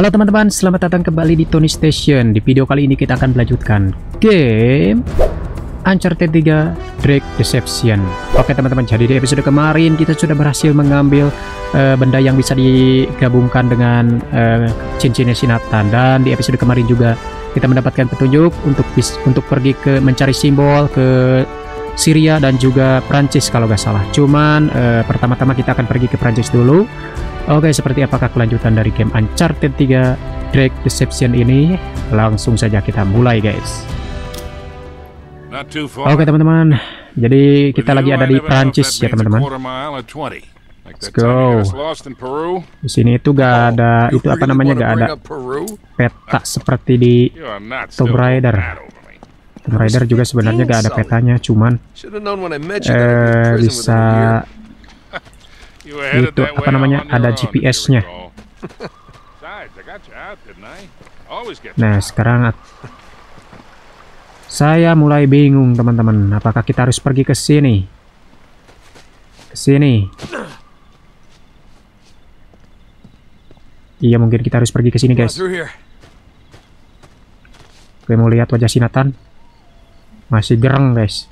Halo teman-teman, selamat datang kembali di Tony Station. Di video kali ini kita akan melanjutkan game Uncharted 3 Drake Deception. Oke teman-teman, jadi di episode kemarin kita sudah berhasil mengambil uh, benda yang bisa digabungkan dengan uh, cincinnya si Nathan dan di episode kemarin juga kita mendapatkan petunjuk untuk untuk pergi ke mencari simbol ke Syria dan juga Prancis kalau nggak salah. Cuman uh, pertama-tama kita akan pergi ke Prancis dulu Oke, seperti apakah kelanjutan dari game Uncharted 3 Drake Deception ini? Langsung saja kita mulai, guys. Oke, teman-teman. Jadi kita lagi ada di Prancis ya, teman-teman. Let's go. Di sini itu gak ada itu apa namanya gak ada peta seperti di Tomb Raider. Tomb Raider juga sebenarnya gak ada petanya, cuman eh, bisa itu apa namanya? ada GPS-nya nah sekarang saya mulai bingung teman-teman. Apakah kita harus pergi ke sini? Ke sini. Iya mungkin kita harus pergi ke sini guys. Oke mau lihat wajah Sinatan? Masih gerang guys.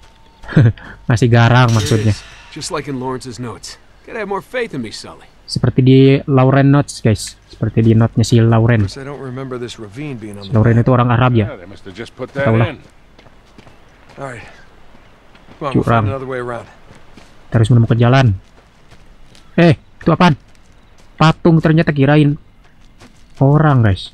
Masih garang maksudnya. Just like in Lawrence's notes seperti di Lauren Notes, guys. Seperti di notnya si Lauren. Si Lauren itu orang Arab ya. Tahu lah. Curang. Terus menemukan jalan. Eh, itu apaan? Patung ternyata kirain orang, guys.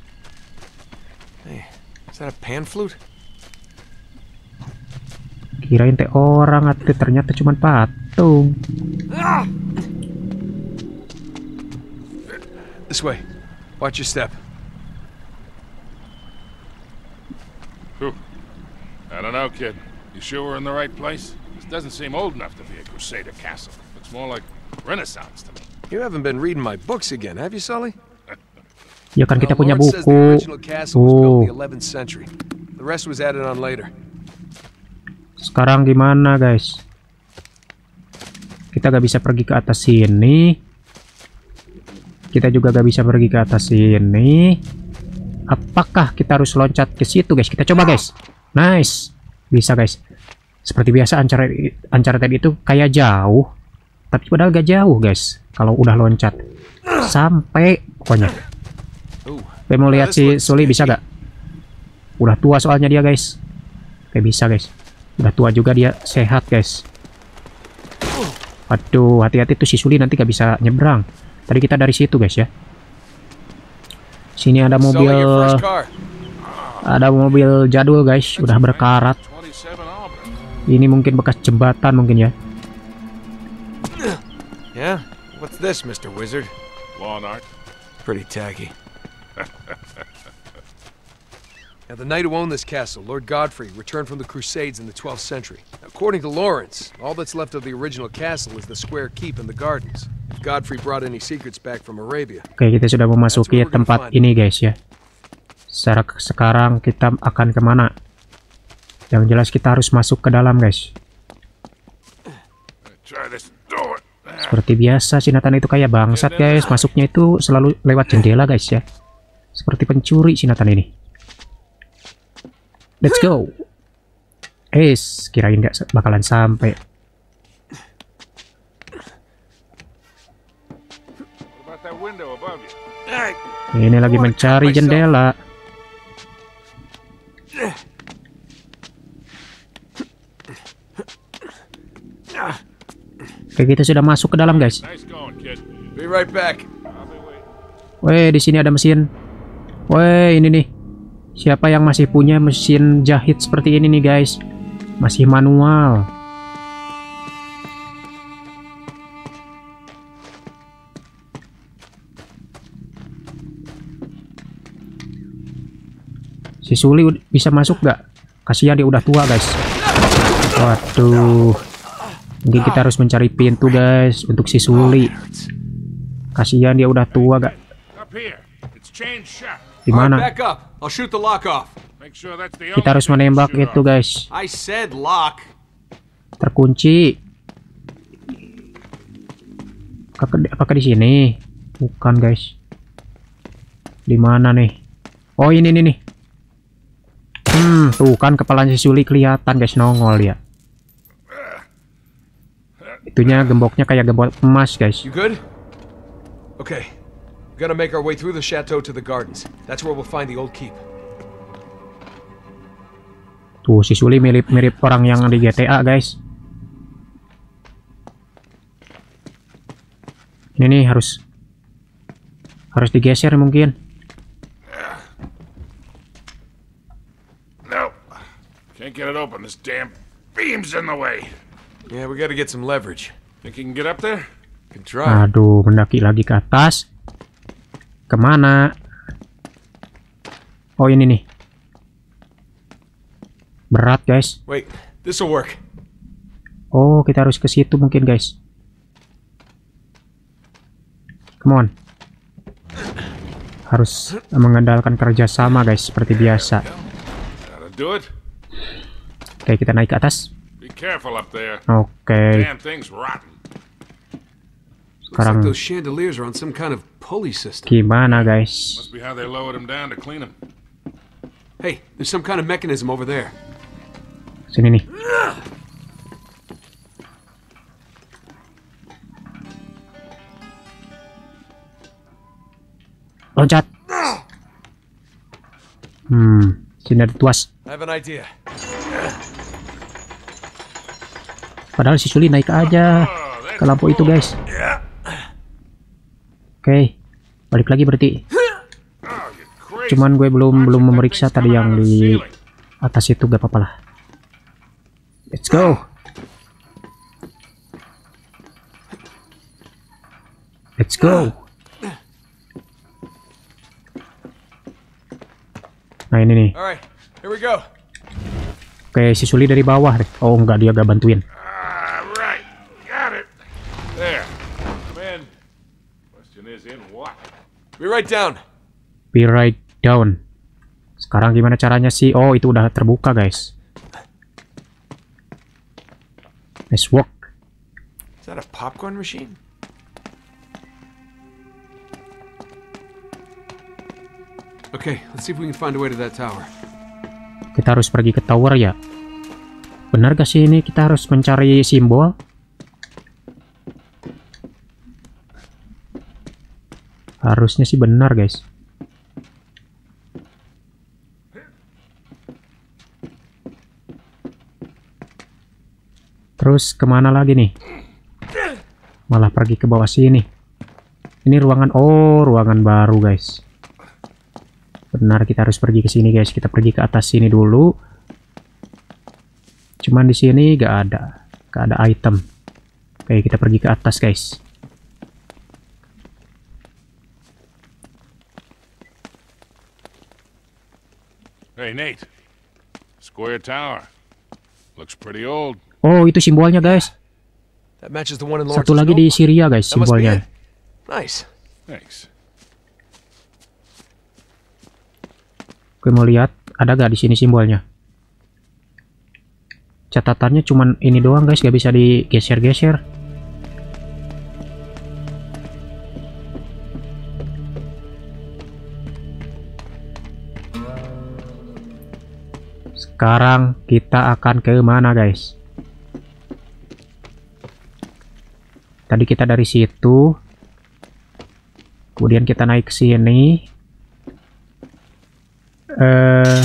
Kirain teh orang, ternyata cuma patung. This way. Watch your step. Whew. I don't know, kid. You sure we're in the right place? This doesn't seem old enough to be a Crusader castle. Looks more like Renaissance to me. You haven't been reading my books again, have you, Sully? Ya kan kita punya buku. Oh. Sekarang gimana, guys? Kita gak bisa pergi ke atas sini. Kita juga gak bisa pergi ke atas sini. Apakah kita harus loncat ke situ, guys? Kita coba, guys. Nice. Bisa, guys. Seperti biasa, Uncharted, tadi itu kayak jauh. Tapi padahal gak jauh, guys. Kalau udah loncat. Sampai, pokoknya. Oke, mau lihat si Suli bisa gak? Udah tua soalnya dia, guys. Oke, bisa, guys. Udah tua juga dia. Sehat, guys. Aduh, hati-hati tuh si Suli nanti gak bisa nyebrang. Tadi kita dari situ guys ya. Sini ada mobil ada mobil jadul guys, udah berkarat. Ini mungkin bekas jembatan mungkin ya. Yeah, what's this, Mr. Wizard? Lawn art. Pretty tacky. Now, the knight who owned this castle, Lord Godfrey, returned from the Crusades in the 12th century. According to Lawrence, all that's left of the original castle is the square keep and the gardens. Godfrey brought any secrets back from Arabia. Oke, kita sudah memasuki tempat ini, guys ya. Secara sekarang kita akan ke mana? Yang jelas kita harus masuk ke dalam, guys. Seperti biasa, si Nathan itu kayak bangsat, guys. Masuknya itu selalu lewat jendela, guys ya. Seperti pencuri si Nathan ini. Let's go. Es, kirain nggak bakalan sampai. Ini lagi mencari jendela. Oke, kita sudah masuk ke dalam, guys. Weh, di sini ada mesin. Weh, ini nih. Siapa yang masih punya mesin jahit seperti ini nih guys? Masih manual. Si Suli bisa masuk gak? Kasihan dia udah tua guys. Waduh. Mungkin kita harus mencari pintu guys untuk si Suli. Kasihan dia udah tua gak? Di mana? Kita harus menembak itu, guys. Terkunci. Apakah, apakah di sini? Bukan, guys. Di mana nih? Oh ini nih nih. Hmm, tuh kan kepalanya si Suli kelihatan guys nongol ya. Itunya gemboknya kayak gembok emas guys. You good? Okay. We gotta make our way through the chateau to the gardens. That's where we'll find the old keep. Tuh si Suli mirip-mirip orang yang di GTA guys. Ini nih harus harus digeser mungkin. No. Can't get it open. This damn beam's in the way. Yeah, we gotta get some leverage. Think you can get up there? Can try. Aduh, mendaki lagi ke atas. Ke mana? Oh ini nih. Berat guys. Wait, this'll work. Oh kita harus ke situ mungkin guys. Come on. Harus mengandalkan kerjasama guys seperti biasa. Oke kita naik ke atas. Oke. Damn system. gimana guys? Must be how they lowered him down to clean him. Hey, there's some kind of mechanism over there. Sini nih. Loncat. Hmm, sini ada tuas. I have an idea. Padahal si Suli naik aja Oh, ke lampu itu guys. Oke, balik lagi berarti. Cuman gue belum belum memeriksa tadi yang di atas itu gak apa-apa lah. Let's go. Let's go. Nah ini nih. Oke si Suli dari bawah deh. Oh enggak dia gak bantuin. Ah, right. Got it. There. I'm in. Question is, in what? Be right down. Be right down. Sekarang gimana caranya sih? Oh itu udah terbuka guys. Nice work. Is that a popcorn machine? Okay, let's see if we can find a way to that tower. Kita harus pergi ke tower ya. Benar gak sih ini kita harus mencari simbol? Harusnya sih benar guys. Terus ke mana lagi nih? Malah pergi ke bawah sini. Ini ruangan, oh ruangan baru guys. Benar kita harus pergi ke sini guys. Kita pergi ke atas sini dulu. Cuman di sini gak ada, gak ada item. Oke kita pergi ke atas guys. Hey, Nate. Square tower. Looks pretty old. Oh itu simbolnya guys. That matches the one in Satu lagi di. Syria guys simbolnya. Nice. Thanks. Gue mau lihat ada gak di sini simbolnya. Catatannya cuman ini doang guys, gak bisa digeser-geser. Sekarang kita akan ke mana guys? Tadi kita dari situ. Kemudian kita naik ke sini. Eh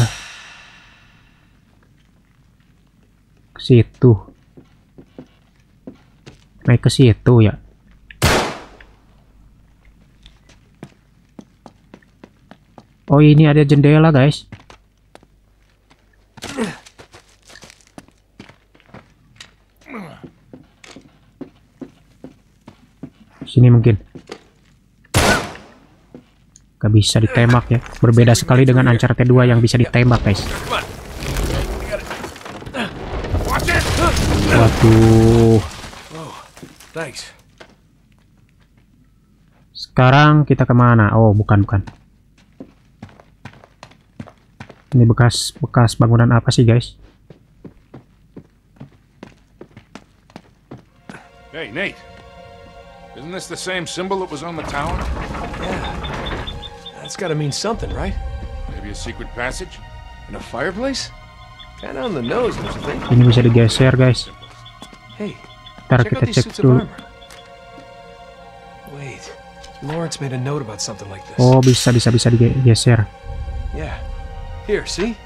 ke situ. Naik ke situ ya. Oh, ini ada jendela, guys. Sini mungkin. Gak bisa ditembak ya. Berbeda sekali dengan Uncharted 2 yang bisa ditembak, guys. Waduh. Sekarang kita ke mana? Oh, bukan, bukan. Ini bekas bekas bangunan apa sih, guys? Hey, Nate. Isn't this the same symbol that was on the tower? Yeah. That's gotta mean something, right? Maybe a secret passage? And a fireplace? Kinda on the nose, don't you think? Ini bisa digeser, guys. Hey, Ntar check kita out these cek suits of dulu. armor. Wait, Lawrence made a note about something like this. Oh, bisa bisa bisa digeser. Yeah. Here, see?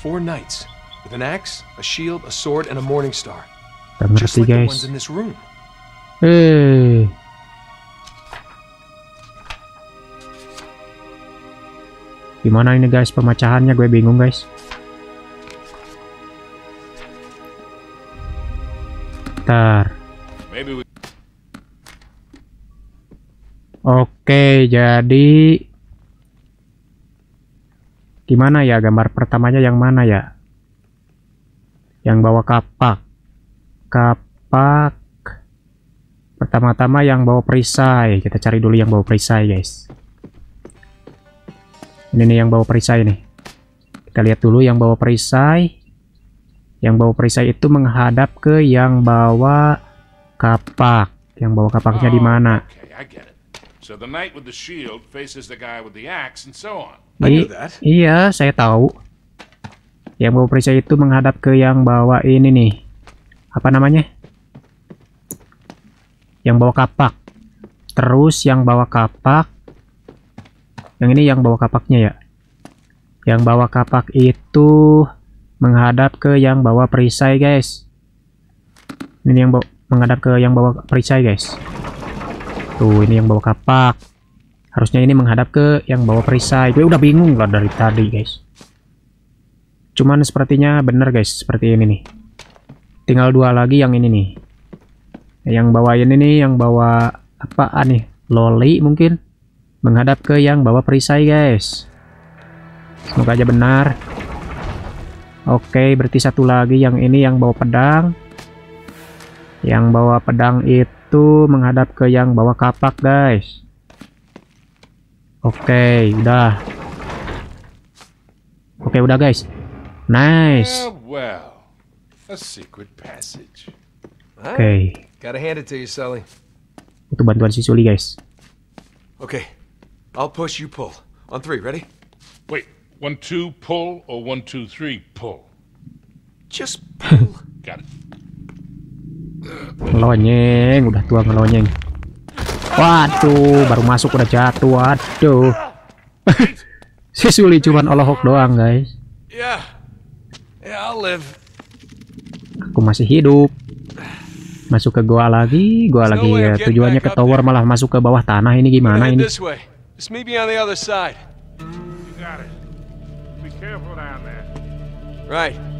Four knights. With an axe, a shield, a sword, and a morning star. Gak Just ngerti, like the ones in this room. Eh. Gimana ini guys pemecahannya gue bingung guys. Ntar. Maybe we Oke, jadi gimana ya gambar pertamanya yang mana ya? Yang bawa kapak. Kapak. Pertama-tama yang bawa perisai. Kita cari dulu yang bawa perisai, guys. Ini nih yang bawa perisai nih. Kita lihat dulu yang bawa perisai. Yang bawa perisai itu menghadap ke yang bawa kapak. Yang bawa kapaknya di Oh, mana? I. Iya, saya tahu. Yang bawa perisai itu menghadap ke yang bawa ini nih. Apa namanya? Yang bawa kapak. Terus yang bawa kapak. Yang ini yang bawa kapaknya ya. Yang bawa kapak itu menghadap ke yang bawa perisai, guys. Ini yang menghadap ke yang bawa perisai, guys. Tuh, ini yang bawa kapak. Harusnya ini menghadap ke yang bawa perisai. Gue udah bingung lah dari tadi, guys. Cuman sepertinya bener, guys. Seperti ini nih. Tinggal dua lagi yang ini nih. Yang bawa ini nih, yang bawa apaan nih? Loli mungkin. Menghadap ke yang bawa perisai, guys. Semoga aja benar. Oke, berarti satu lagi yang ini yang bawa pedang. Yang bawa pedang itu menghadap ke yang bawa kapak, guys. Oke, udah. Oke, udah guys. Nice. Yeah, well, Gotta hand it to you, Sully. itu bantuan si Suli guys. Okay. I'll push, you pull. On three, ready? Wait, one, two, pull, or one, two, three, pull? Just pull. Got it. Ngelonyeng, udah tua ngelonyeng. Waduh, baru masuk udah jatuh. Waduh. si Suli cuman olohok doang guys. yeah. Yeah, I'll live. Aku masih hidup. Masuk ke gua lagi, gua There's lagi ya. Tujuannya ke tower malah masuk ke bawah tanah ini I'm gimana ini?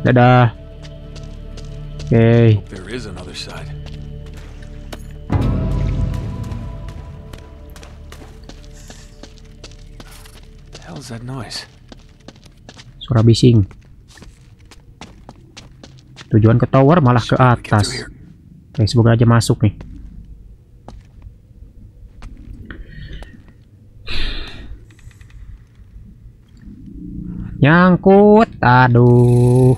Dadah. Oke. Noise? Suara bising. Tujuan ke tower malah ke atas. Oke, semoga aja masuk nih. Nyangkut. Aduh.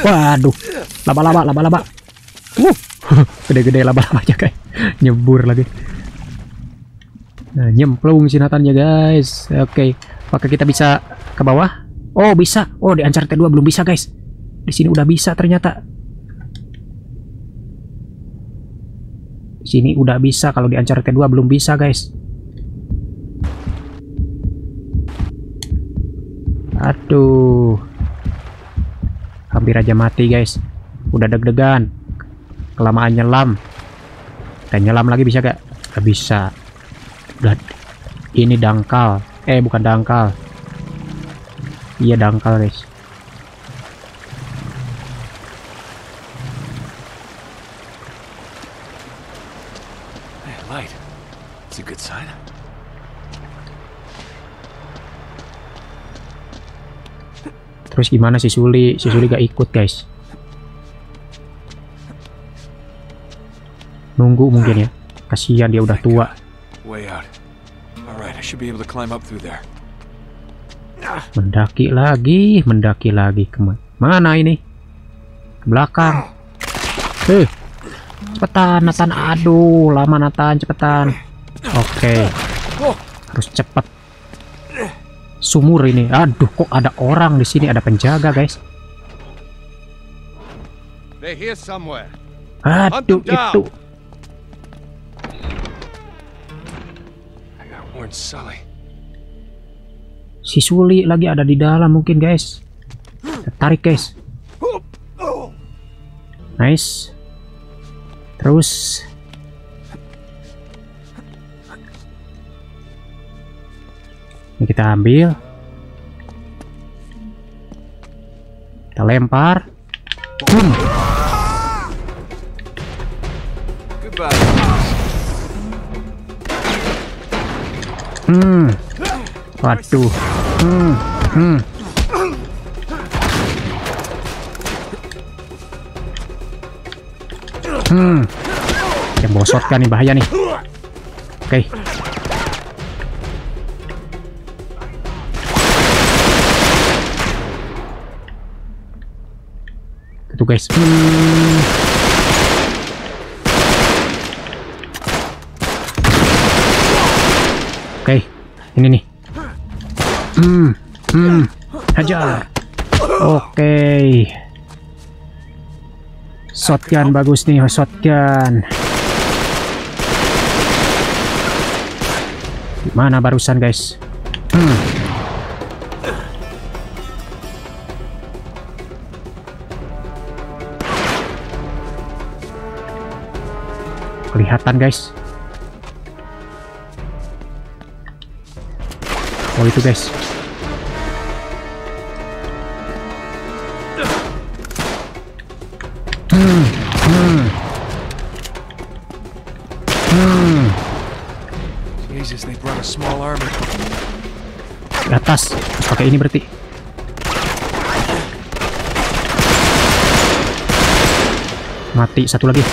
Waduh. Laba-laba, laba-laba. Uh. Gede-gede laba-labanya, guys. Nyebur lagi. Nah, nyemplung sinatannya, guys. Oke. Apakah kita bisa ke bawah? Oh, bisa. Oh, di Uncharted 2 belum bisa, guys. Di sini udah bisa ternyata. Sini udah bisa, kalau di Uncharted 2 belum bisa, guys. Aduh. Hampir aja mati, guys. Udah deg-degan. Kelamaan nyelam. Dan nyelam lagi bisa gak? Gak bisa. Udah. Ini dangkal. Eh, bukan dangkal. Iya, dangkal, guys. Light. It's a good sign. Terus gimana si Suli? Si Suli gak ikut, guys. Nunggu mungkin ya. Kasihan dia udah tua. Way out. Alright, I should be able to climb up through there. Mendaki lagi, mendaki lagi ke mana ini? Ke belakang. Eh, cepetan Nathan. Aduh, lama Nathan, cepetan. Oke. Harus cepat. Sumur ini. Aduh, kok ada orang di sini, ada penjaga, guys. Aduh, itu. Si Suli lagi ada di dalam mungkin, guys. Tarik, guys. Nice. Terus Ini kita ambil. Kita lempar. Goodbye. Hmm. Waduh. Hmm. Hmm. Hmm. Yang bawa shotgun nih bahaya nih. Oke. Itu guys. Hmm. Oke, ini nih. Hmm, hmm, hajar. Oke. Shotgun bagus nih, shotgun. Mana barusan guys? Hmm. Kelihatan guys. Oh itu guys. Di atas. Pakai ini berarti. Mati satu lagi.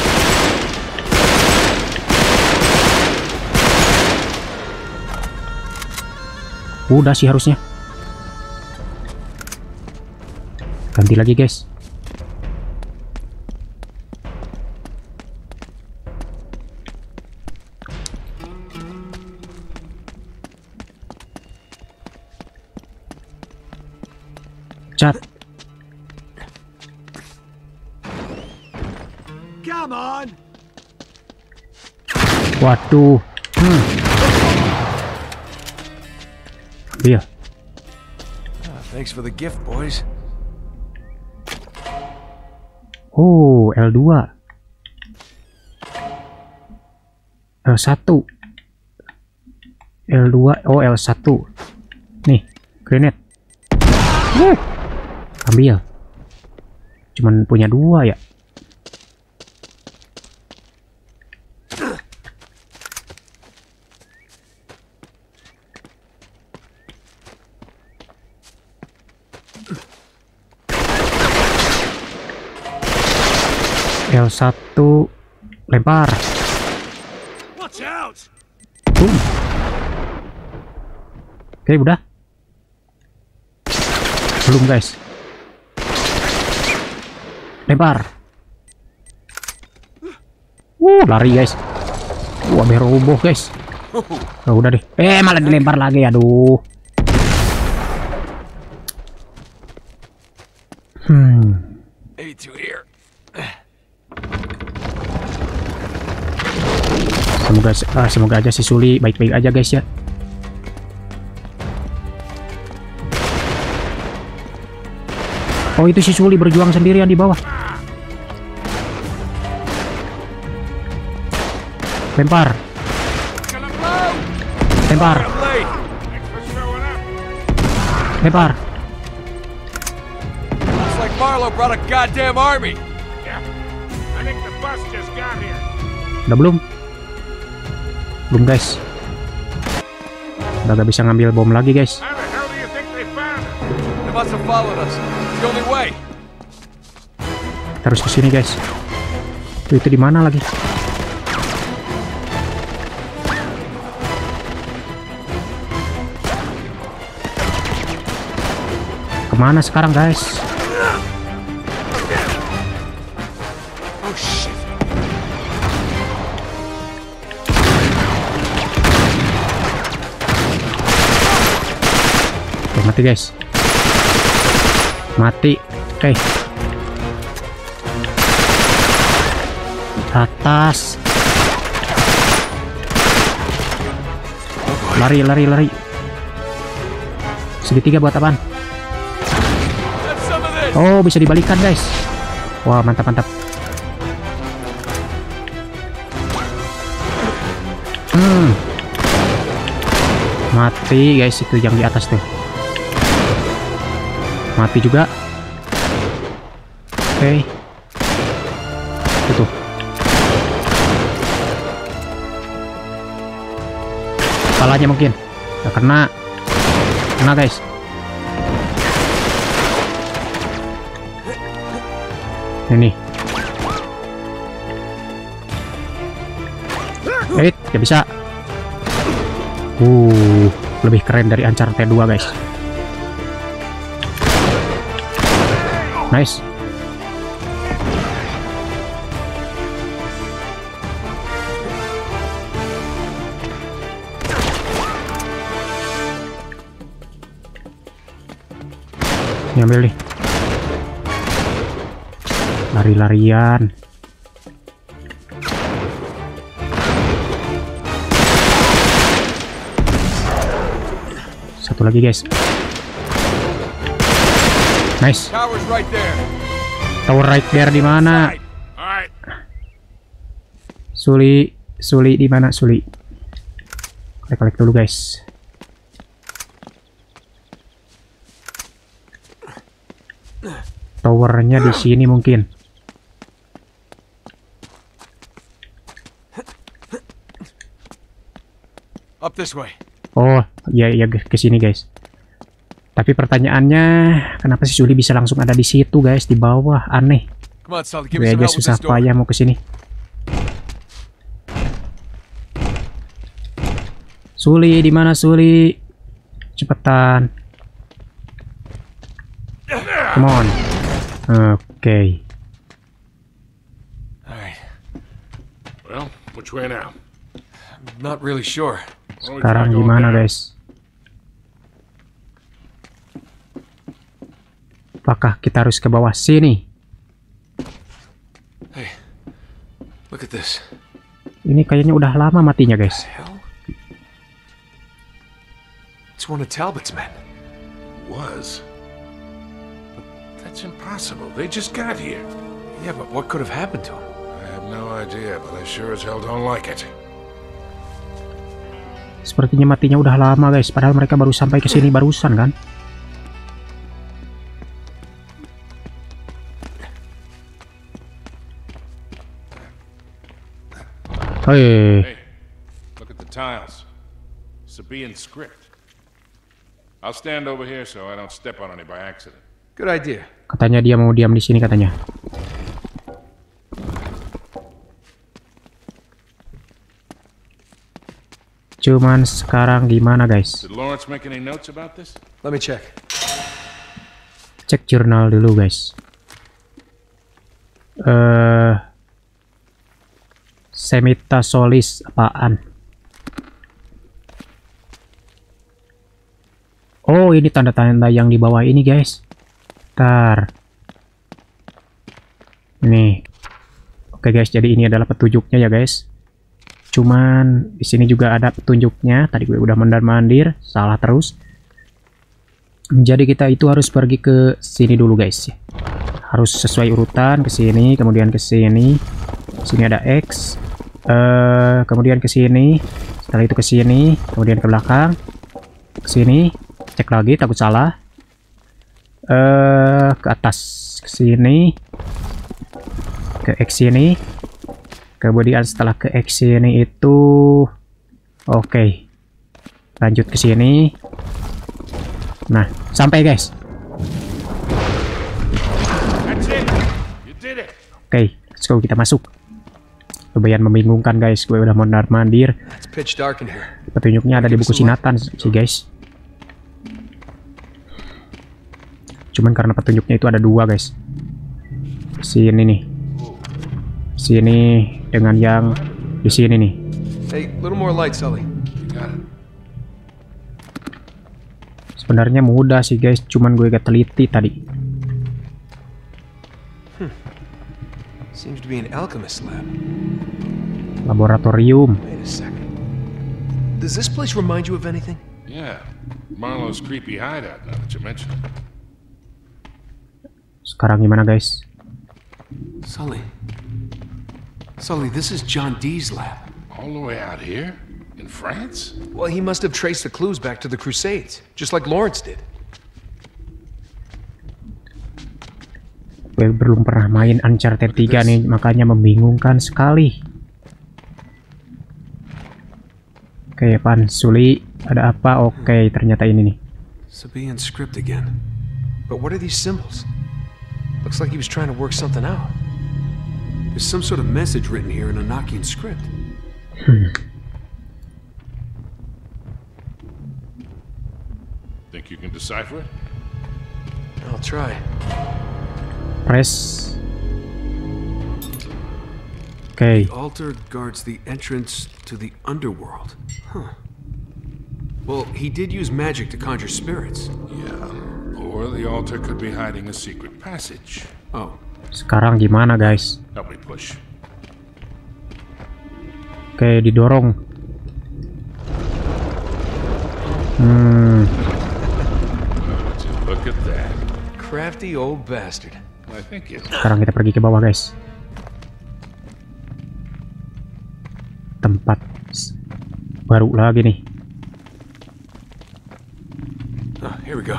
Udah sih harusnya. Ganti lagi guys. Waduh. Hmm. Ah, thanks for the gift, boys. Oh, L2. L1. L2, oh L1. Nih, grenade. Wuh. Ambil. Cuman punya dua ya. L1 lempar. Boom. Oke, udah. Belum, guys. Lempar. Uh, lari, guys. Wah, hampir roboh, guys. Oh, udah deh. Eh, malah dilempar lagi, aduh. Hmm. 82 here. Semoga ah, semoga aja si Suli baik-baik aja, guys ya. Oh, itu si Suli berjuang sendirian di bawah. Lempar, lempar, lempar. Udah belum? Belum, guys. Udah gak bisa ngambil bom lagi, guys. How the hell do you think they found us? They must have followed us. It's the only way. Terus ke sini, guys. Itu, itu di mana lagi? Ke mana sekarang, guys? Mati guys. Mati. Oke. Atas. Lari, lari, lari. Segitiga buat apaan? Oh, bisa dibalikan, guys. Wah, mantap, mantap. Hmm. Mati, guys, itu yang di atas tuh. Mati juga. Oke. Itu. Kepalanya mungkin. Nggak kena. Kena, guys. Ini. Eh, gak bisa. Uh, lebih keren dari Ancar T2, guys. Nice. Ini ambil nih. Lari-larian. Satu lagi, guys. Nice. Tower's right there. Tower right there di mana? Suli, Suli di mana Suli? Kolek-kolek dulu, guys. Towernya di sini mungkin. Up this way. Oh, ya ya ke sini, guys. Tapi pertanyaannya, kenapa sih Suli bisa langsung ada di situ, guys, di bawah? Aneh. On, Gue aja susah payah mau ke sini. Suli, di mana Suli? Cepetan. Come on. Oke. All right. Well, which way now? I'm not really sure. Why don't we try Sekarang gimana, guys? Apakah kita harus ke bawah sini? Hey, look at this. Ini kayaknya udah lama matinya, guys. It's one of Talbot's men. Was. But that's impossible. They just got here. Yeah, but what could have happened to him? I have no idea, but I sure as hell don't like it. Sepertinya matinya udah lama, guys. Padahal mereka baru sampai ke sini barusan, kan? Hei, Hey, look at the tiles. Sabaean script. I'll stand over here so I don't step on any by accident. Good idea. katanya dia mau diam di sini katanya. Cuman sekarang gimana, guys? Did Lawrence make any notes about this? Let me check. Cek jurnal dulu, guys. Eh Semita Solis apaan? Oh, ini tanda-tanda yang di bawah ini, guys. Ntar. Nih. Oke, guys. Jadi ini adalah petunjuknya ya, guys. Cuman di sini juga ada petunjuknya. Tadi gue udah mondar-mandir, salah terus. Jadi kita itu harus pergi ke sini dulu, guys. Harus sesuai urutan ke sini, kemudian ke sini. Sini ada X. Eh, kemudian ke sini. Setelah itu ke sini, kemudian ke belakang. Ke sini, cek lagi takut salah. Eh, ke atas ke sini. Ke X sini. Kemudian setelah ke X sini itu oke. Lanjut ke sini. Nah, sampai guys. Oke, let's go kita masuk. Lumayan membingungkan guys, gue udah mondar mandir. Petunjuknya ada di buku sinatan sih guys. Cuman karena petunjuknya itu ada dua guys. Sini nih. Sini dengan yang di sini nih. Sebenarnya mudah sih guys, cuman gue gak teliti tadi. Seems to be an alchemist lab. Laboratorium. Wait a second. Does this place remind you of anything? Yeah, Marlowe's creepy hideout, now that you mention it. Sekarang gimana guys? Sully. Sully, this is John Dee's lab. All the way out here? In France? Well, he must have traced the clues back to the Crusades, just like Lawrence did. Gue belum pernah main Uncharted 3 nih, makanya membingungkan sekali. Oke, Pan Suli, ada apa? Oke, ternyata ini nih. Sabaean script again. But what are these symbols? Looks like he was trying to work something out. There's some sort of message written here in a Nokian script. Think you can decipher it? I'll try. Press. Oke, The altar guards the entrance to the underworld. Huh. Well, he did use magic to conjure spirits. Yeah. Or the altar could be hiding a secret passage. Oh, sekarang gimana guys? Help me push. Oke, didorong. Hmm, Would you look at that? crafty old bastard. Sekarang kita pergi ke bawah guys. Tempat baru lagi nih. Oh, here we go.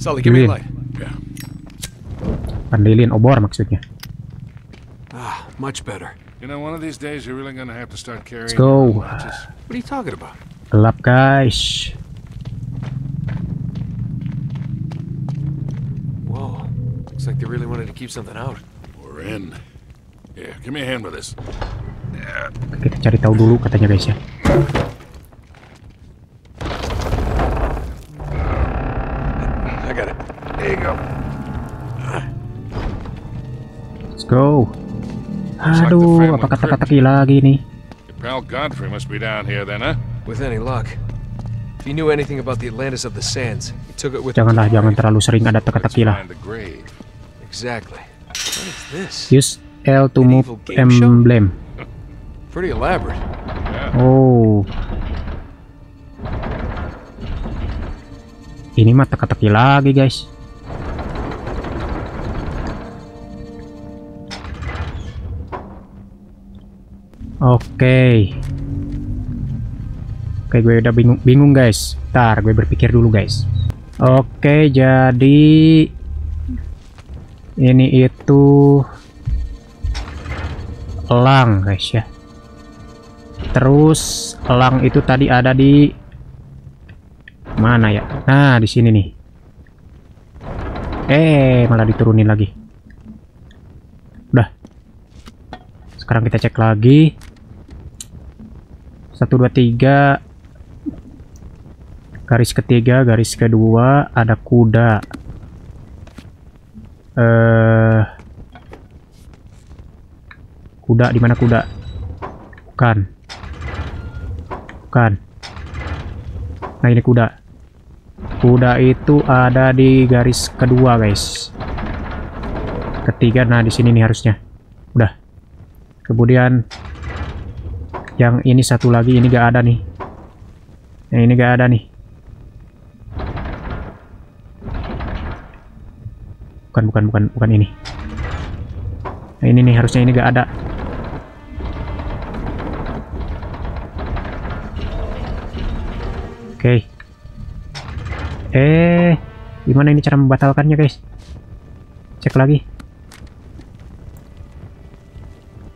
Sully, give me a Yeah. light. Yeah. Pandilin obor maksudnya. Ah, much better. You know, one of these days you're really gonna have to start carrying. Let's go. your own matches. What are you talking about? Gelap guys. Whoa. Looks like they really wanted to keep something out. We're in. Yeah, give me a hand with this. Kita cari tahu dulu katanya guys ya. I got it. There you go. Let's go. Aduh, apa kata-kata lagi nih? Pal Godfrey must be down here then, huh? With any luck. If he knew anything about the Atlantis of the Sands, he took it with Janganlah, jangan terlalu sering ada teka-teki lah. Exactly. What is this? Use L to move show? emblem. Pretty elaborate. Yeah. Oh. Ini mah teka-teki lagi guys. Oke. Oke, gue udah bingung bingung guys. Ntar gue berpikir dulu guys. Oke, jadi ini itu elang guys ya. Terus elang itu tadi ada di mana ya? Nah, di sini nih. Eh, malah diturunin lagi. Udah. Sekarang kita cek lagi. 1 2 3 garis ketiga, garis kedua ada kuda. Eh Kuda di mana kuda? Bukan. Bukan. Nah, ini kuda. Kuda itu ada di garis kedua, guys. Ketiga, nah di sini nih harusnya. Udah. Kemudian yang ini satu lagi ini gak ada nih. Yang ini gak ada nih. Bukan, bukan, bukan, bukan ini. Nah, ini nih harusnya ini gak ada. Oke. Eh, gimana ini cara membatalkannya, guys? Cek lagi.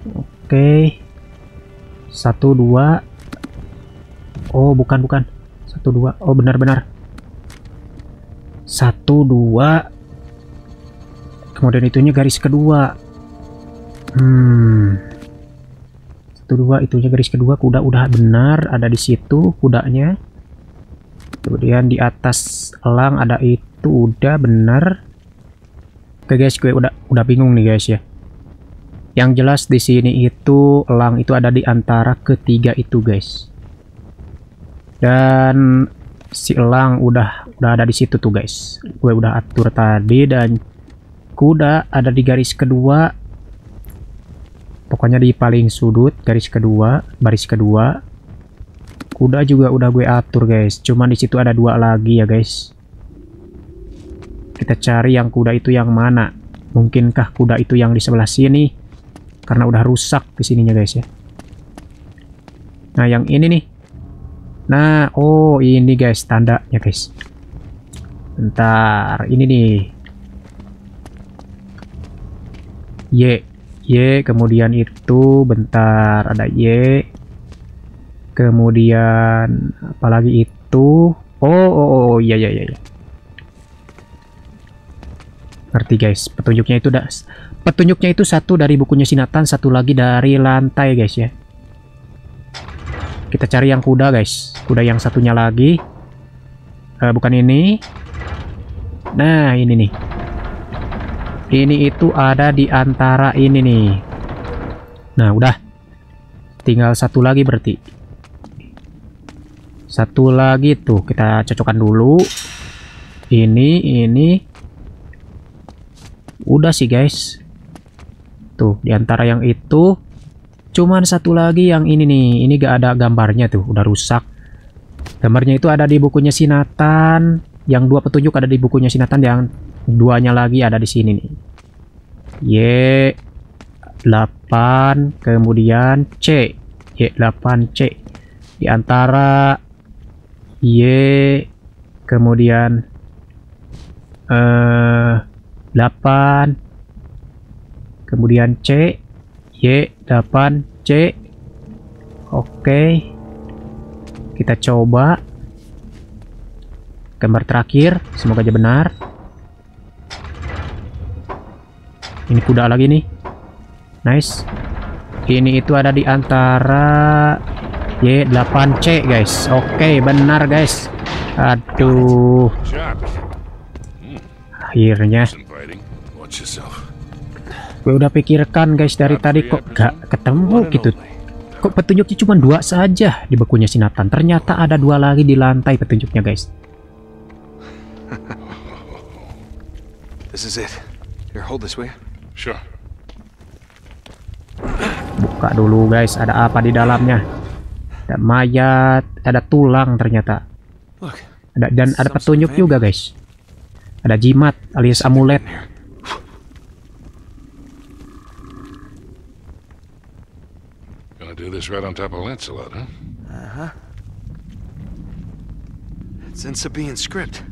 Oke. Satu dua. Oh, bukan bukan. Satu dua. Oh, benar-benar. Satu dua. Kemudian itunya garis kedua. Hmm. Satu dua itunya garis kedua. Kuda udah benar ada di situ kudanya. Kemudian di atas elang ada itu udah benar. Oke guys, gue udah udah bingung nih guys ya. Yang jelas di sini itu elang itu ada di antara ketiga itu guys. Dan si elang udah udah ada di situ tuh guys gue udah atur tadi dan kuda ada di garis kedua. Pokoknya di paling sudut garis kedua baris kedua. Kuda juga udah gue atur guys. Cuman di situ ada dua lagi ya guys. Kita cari yang kuda itu yang mana. Mungkinkah kuda itu yang di sebelah sini? Karena udah rusak di sininya guys ya. Nah yang ini nih. Nah oh ini guys tandanya guys. Bentar, ini nih. Y, Y, kemudian itu bentar ada Y. Kemudian apalagi itu? Oh, oh, oh, oh iya, iya, iya. iya. Ngerti guys, petunjuknya itu dah petunjuknya itu satu dari bukunya Sinatan, satu lagi dari lantai guys ya. Kita cari yang kuda guys, kuda yang satunya lagi. Eh, bukan ini, Nah, ini nih. Ini itu ada di antara ini nih. Nah, udah. Tinggal satu lagi berarti. Satu lagi tuh, kita cocokkan dulu. Ini, ini. Udah sih, guys. Tuh, di antara yang itu cuman satu lagi yang ini nih. Ini gak ada gambarnya tuh, udah rusak. Gambarnya itu ada di bukunya Sinatan yang dua petunjuk ada di bukunya Sinatan yang duanya lagi ada di sini nih. Y 8 kemudian C. Y 8 C. Di antara Y kemudian eh 8 kemudian C. Y 8 C. Oke. Kita coba. Gambar terakhir semoga aja benar ini kuda lagi nih. Nice. Ini itu ada di antara Y8C guys. Oke benar guys. Aduh. Akhirnya. Gue udah pikirkan guys dari tadi kok gak ketemu gitu. Kok petunjuknya cuma dua saja di bukunya Sinatan ternyata ada dua lagi di lantai petunjuknya guys. This is it. Here, hold this, you? Sure. Buka dulu guys, ada apa di dalamnya? Ada mayat, ada tulang ternyata. Ada dan ada petunjuk juga guys. Ada jimat alias amulet. Gonna do this right on top of Lancelot, huh? Uh-huh. It's in Sabaean script.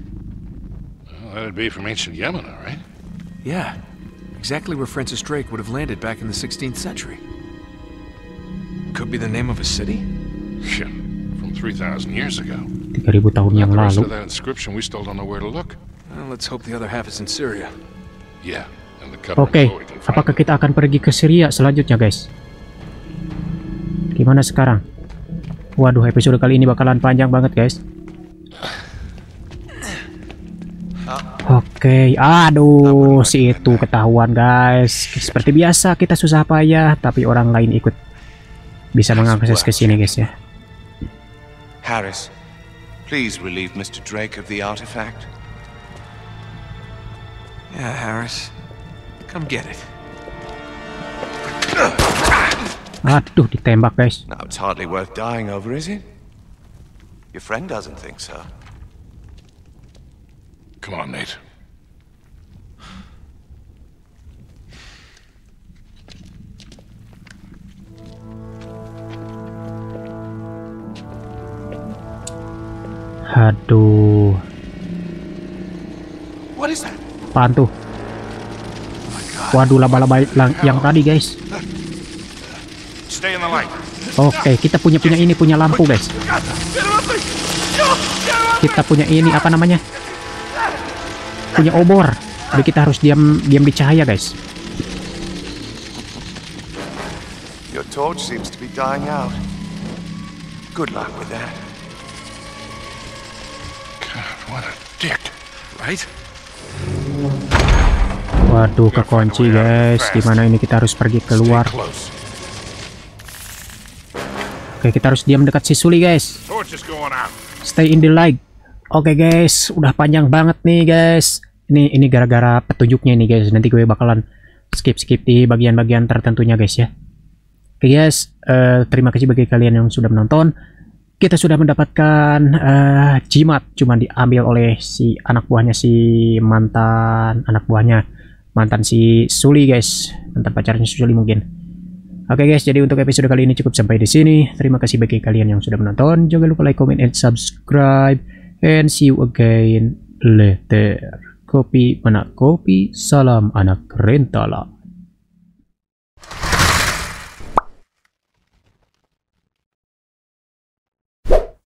Well, that'd be from ancient Yemen, all right? Yeah, exactly where Francis Drake would have landed back in the 16th century. Could be the name of a city? Shit, from 3,000 years ago. 3000 tahun yang the rest lalu. of that inscription, we still don't know where to look. Well, let's hope the other half is in Syria. Yeah, and the cover Oke, find apakah it. kita akan pergi ke Syria selanjutnya guys? Gimana sekarang? Waduh, episode kali ini bakalan panjang banget guys. Oke, aduh, si itu ketahuan guys. Seperti biasa kita susah payah, tapi orang lain ikut bisa mengakses ke sini guys ya. Harris, please relieve Mr. Drake of the artifact. Yeah, Harris. Come get it. Aduh, ditembak guys. Now, it's hardly worth dying over, is it? Your friend doesn't think so. Come on, Nate. Aduh, What is that? apaan tuh? Waduh, laba-laba yang tadi guys. Oke, kita punya punya ini punya lampu guys. Kita punya ini apa namanya? Punya obor. Jadi kita harus diam diam di cahaya guys. Your torch seems to be dying out. Good luck with that. God, what a dick. Right? Waduh, kekunci guys. Gimana ini kita harus pergi keluar? Oke, kita harus diam dekat si Suli guys. Stay in the light. Oke guys, udah panjang banget nih guys. Ini ini gara-gara petunjuknya ini guys. Nanti gue bakalan skip skip di bagian-bagian tertentunya guys ya. Oke guys, eh, terima kasih bagi kalian yang sudah menonton. Kita sudah mendapatkan eh, jimat, cuma diambil oleh si anak buahnya si mantan anak buahnya mantan si Suli guys, mantan pacarnya Suli mungkin. Oke guys, jadi untuk episode kali ini cukup sampai di sini. Terima kasih bagi kalian yang sudah menonton. Jangan lupa like, comment, and subscribe. And see you again later. Kopi mana kopi, salam anak rentala.